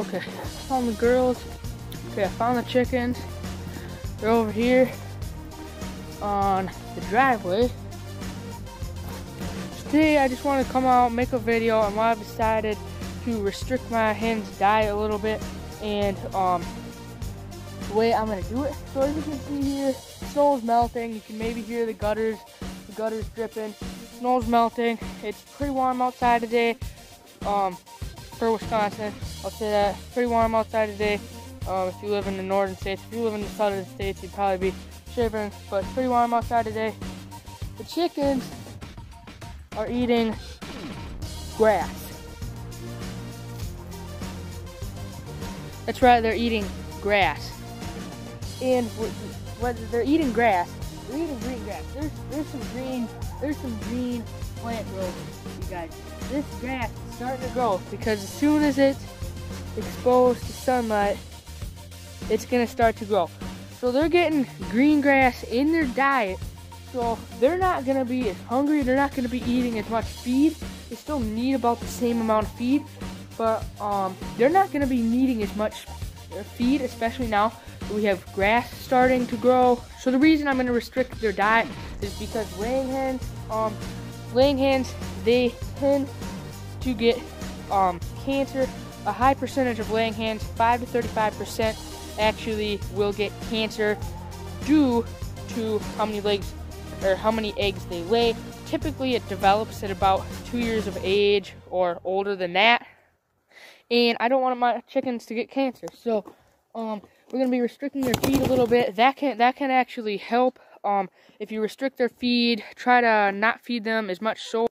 Okay, found the girls. Okay, I found the chickens. They're over here on the driveway. Today I just want to come out, make a video, and why I've decided to restrict my hen's diet a little bit and um, the way I'm gonna do it. So as you can see here, snow's melting. You can maybe hear the gutters, the gutters dripping. Snow's melting. It's pretty warm outside today. Um, for Wisconsin, I'll say that pretty warm outside today. Um, if you live in the northern states, if you live in the southern states, you'd probably be shivering. But pretty warm outside today. The chickens are eating grass. That's right, they're eating grass. And whether they're eating grass, they're eating green grass. There's there's some green there's some green plant growth, you guys. This grass starting to grow because as soon as it's exposed to sunlight, it's gonna start to grow. So they're getting green grass in their diet. So they're not gonna be as hungry, they're not gonna be eating as much feed. They still need about the same amount of feed, but um, they're not to be needing as much feed, especially now that we have grass starting to grow. So the reason I'm to restrict their diet is because laying hens, um, laying hens, they tend to get um, cancer. A high percentage of laying hens, 5 to 35 percent, actually will get cancer due to how many legs or how many eggs they lay. Typically, it develops at about two years of age or older than that and I don't want my chickens to get cancer. So, um, we're gonna be restricting their feed a little bit. That can that can actually help. Um, if you restrict their feed, try to not feed them as much soy.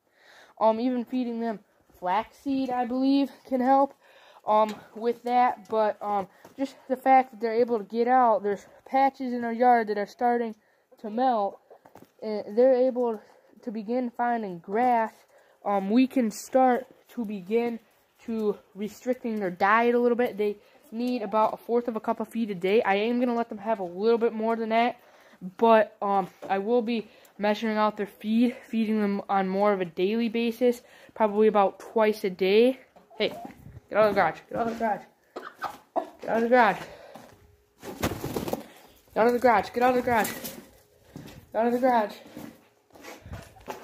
Um, even feeding them flaxseed, I believe, can help. Um, with that, but um, just the fact that they're able to get out. There's patches in our yard that are starting to melt, and they're able to begin finding grass. Um, we can start to begin to restricting their diet a little bit. They need about a fourth of a cup of feed a day. I am going to let them have a little bit more than that, but um, I will be measuring out their feed, feeding them on more of a daily basis, probably about twice a day. Hey, get out of the garage. Get out of the garage. Get out of the garage. Get out of the garage. Get out of the garage. Get out of the garage.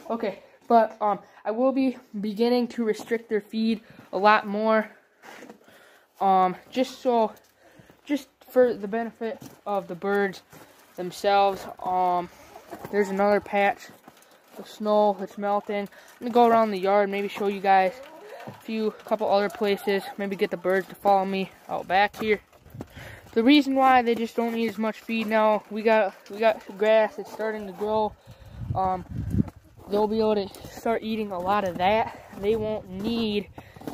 Okay, but um, I will be beginning to restrict their feed a lot more. Um, just so, just for the benefit of the birds themselves. Um, there's another patch of snow that's melting. I'm gonna go around the yard, maybe show you guys a few, couple other places. Maybe get the birds to follow me out back here. The reason why they just don't need as much feed now, we got we got grass. It's starting to grow. Um, they'll be able to start eating a lot of that. They won't need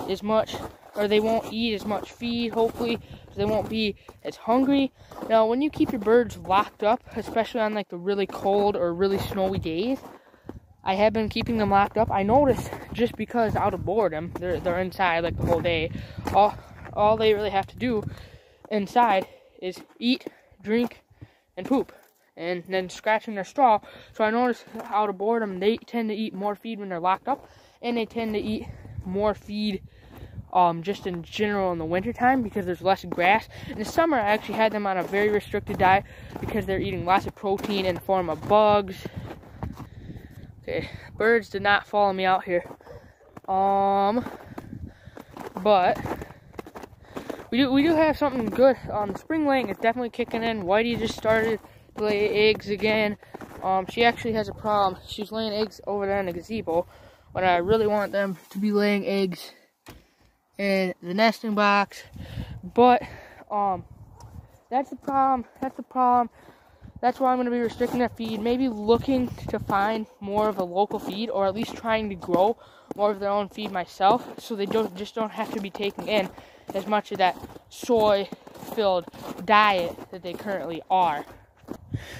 as much, or they won't eat as much feed, hopefully, they won't be as hungry. Now, when you keep your birds locked up, especially on like the really cold or really snowy days, I have been keeping them locked up. I noticed just because out of boredom, they're they're inside like the whole day. All all they really have to do inside is eat, drink, and poop and then scratching their straw. So I noticed out of boredom, they tend to eat more feed when they're locked up, and they tend to eat more feed um, just in general in the wintertime because there's less grass. In the summer, I actually had them on a very restricted diet because they're eating lots of protein in the form of bugs. Okay, birds did not follow me out here. Um, but we do we do have something good. Um, spring laying is definitely kicking in. Whitey just started to lay eggs again. Um, she actually has a problem. She's laying eggs over there in the gazebo, but I really want them to be laying eggs in the nesting box. But um, that's the problem. That's the problem. That's why I'm going to be restricting their feed. Maybe looking to find more of a local feed, or at least trying to grow more of their own feed myself, so they don't just don't have to be taking in as much of that soy-filled diet that they currently are.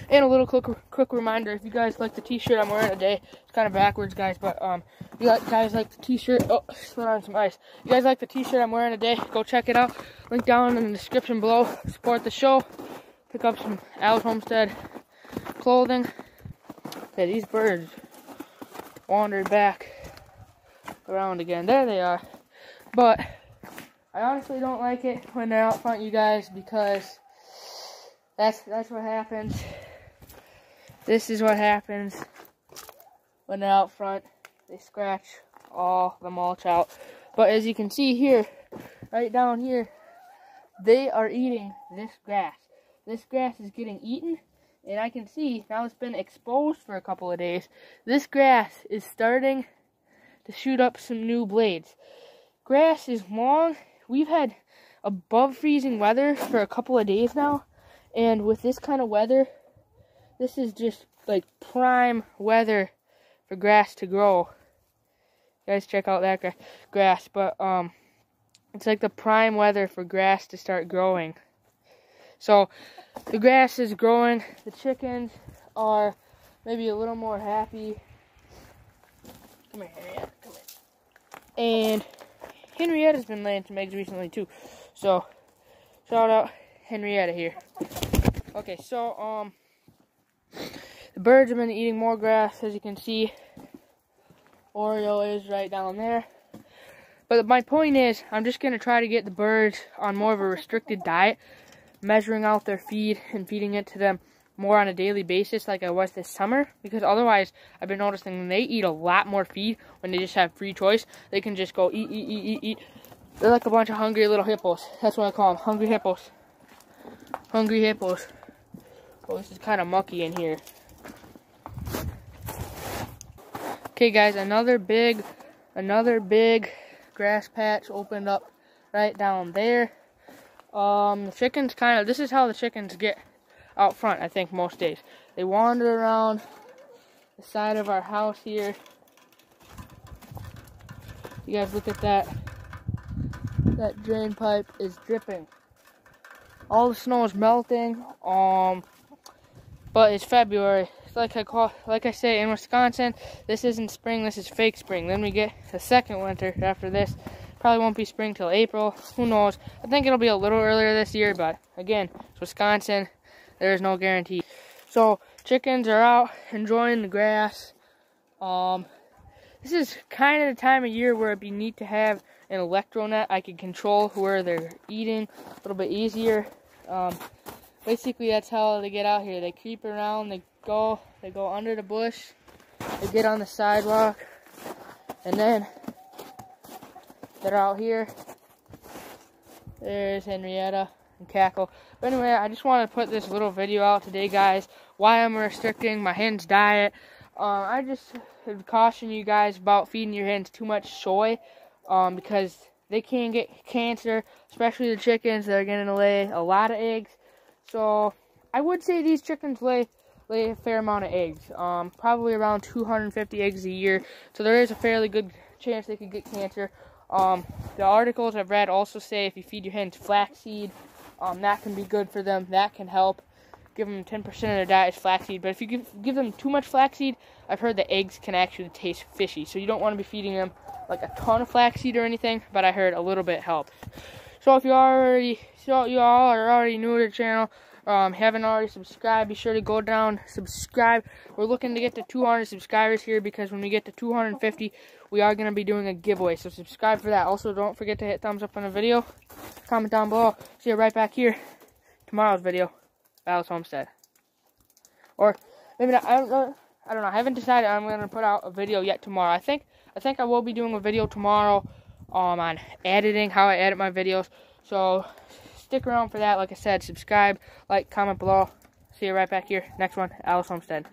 And a little quick quick reminder: if you guys like the T-shirt I'm wearing today, it's kind of backwards, guys. But um, you guys like the T-shirt, oh, slid on some ice. You guys like the T-shirt I'm wearing today? Go check it out. Link down in the description below. Support the show. Pick up some Al's Homestead clothing. Okay, these birds wandered back around again. There they are. But I honestly don't like it when they're out front, you guys, because that's that's what happens. This is what happens when they're out front. They scratch all the mulch out. But as you can see here, right down here, they are eating this grass. This grass is getting eaten, and I can see now it's been exposed for a couple of days. This grass is starting to shoot up some new blades. Grass is long we've had above freezing weather for a couple of days now. And with this kind of weather, this is just like prime weather for grass to grow. You guys check out that gra grass, but um, it's like the prime weather for grass to start growing. So the grass is growing. The chickens are maybe a little more happy. Come here, Henrietta. Come here. And Henrietta's been laying some eggs recently too. So shout out Henrietta here. Okay, so um the birds have been eating more grass as you can see. Oreo is right down there. But my point is, I'm just going to try to get the birds on more of a restricted diet, measuring out their feed and feeding it to them more on a daily basis like I was this summer because otherwise I've been noticing they eat a lot more feed when they just have free choice. They can just go eat, eat, eat, eat, eat. They're like a bunch of hungry little hippos. That's what I call them, hungry hippos. Hungry hippos. Oh, this is kind of mucky in here. Okay, guys, another big, another big grass patch opened up right down there. Um, the chickens kind of, this is how the chickens get out front, I think, most days. They wander around the side of our house here. You guys look at that. That drain pipe is dripping. All the snow is melting. Um, but it's February. Like I call, like I say in Wisconsin, this isn't spring. This is fake spring. Then we get the second winter after this. Probably won't be spring till April. Who knows? I think it'll be a little earlier this year, but again, it's Wisconsin. There's no guarantee. So chickens are out enjoying the grass. Um, this is kind of the time of year where it'd be neat to have an electronet. I can control where they're eating a little bit easier. Um, basically, that's how they get out here. They creep around. They go. They go under the bush. They get on the sidewalk, and then they're out here. There's Henrietta and cackle. But anyway, I just want to put this little video out today, guys. Why I'm restricting my hens' diet. Um, I just caution you guys about feeding your hens too much soy, um, because they can get cancer, especially the chickens that are going to lay a lot of eggs. So I would say these chickens lay lay a fair amount of eggs, um, probably around 250 eggs a year. So there is a fairly good chance they could get cancer. Um, the articles I've read also say if you feed your hens flaxseed, um, that can be good for them. That can help. Give them 10% of their diet is flaxseed. But if you give, give them too much flaxseed, I've heard the eggs can actually taste fishy. So you don't want to be feeding them like a ton of flaxseed or anything. But I heard a little bit helps. So if you already, so you all are already new to the channel, um, haven't already subscribed, be sure to go down, subscribe. We're looking to get to 200 subscribers here because when we get to 250, we are going to be doing a giveaway. So subscribe for that. Also, don't forget to hit thumbs up on the video. Comment down below. See you right back here. Tomorrow's video. Al's Homestead. Or maybe not. I don't know. I don't know. I haven't decided I'm going to put out a video yet tomorrow. I think I think I will be doing a video tomorrow um, on editing, how I edit my videos. So stick around for that. Like I said, subscribe, like, comment below. See you right back here. Next one, Al's Homestead.